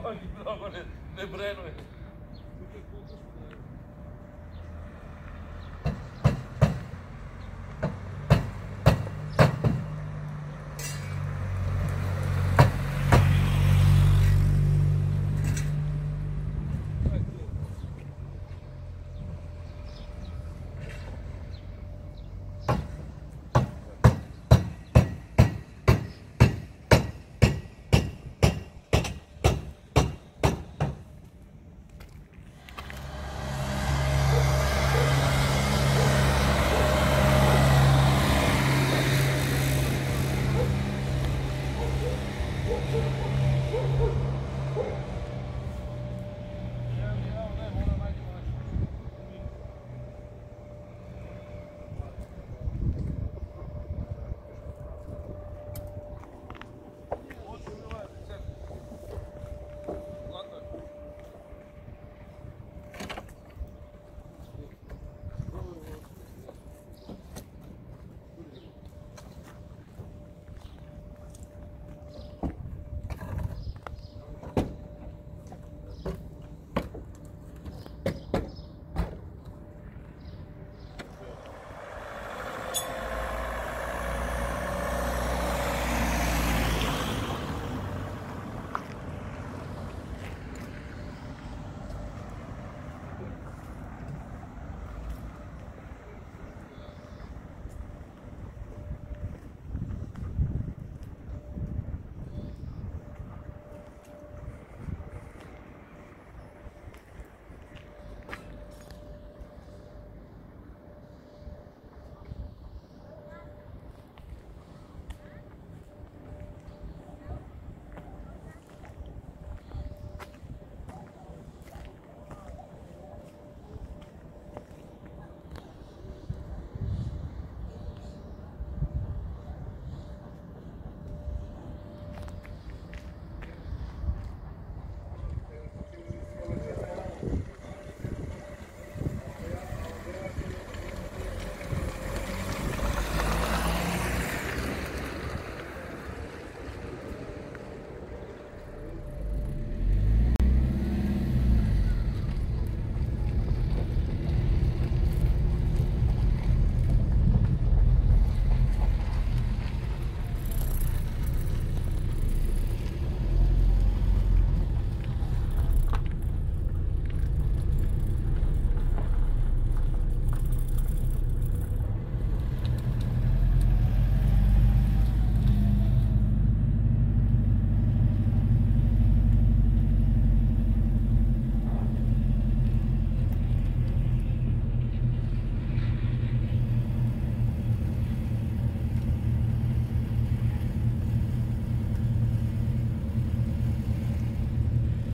mnogo ne, ne brenuje.